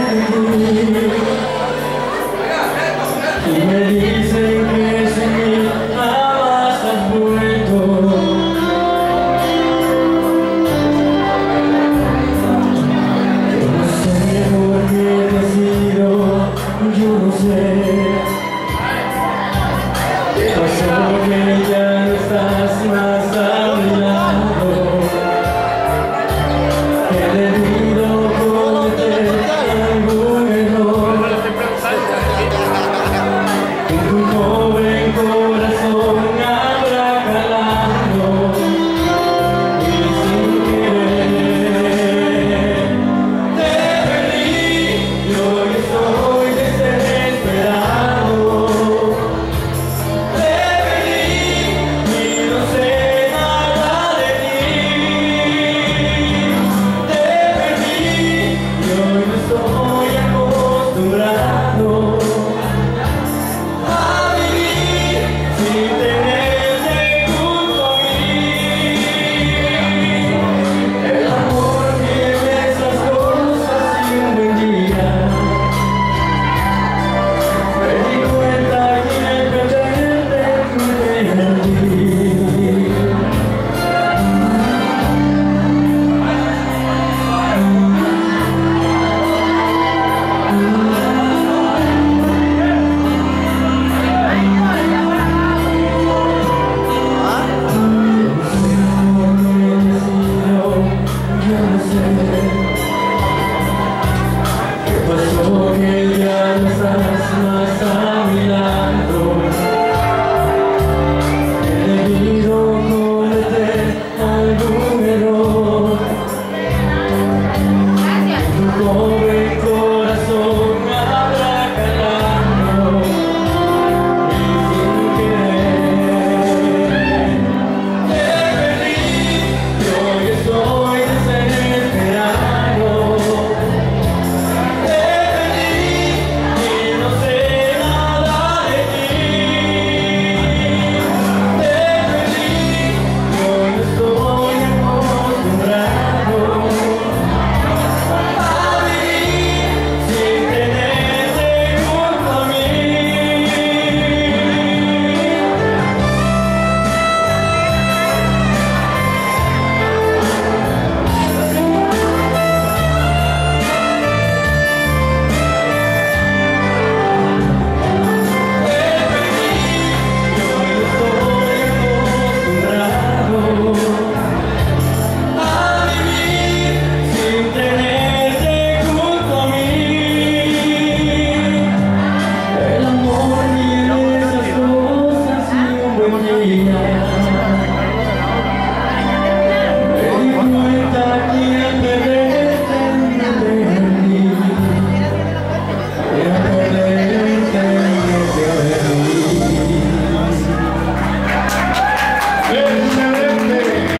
Hallelujah.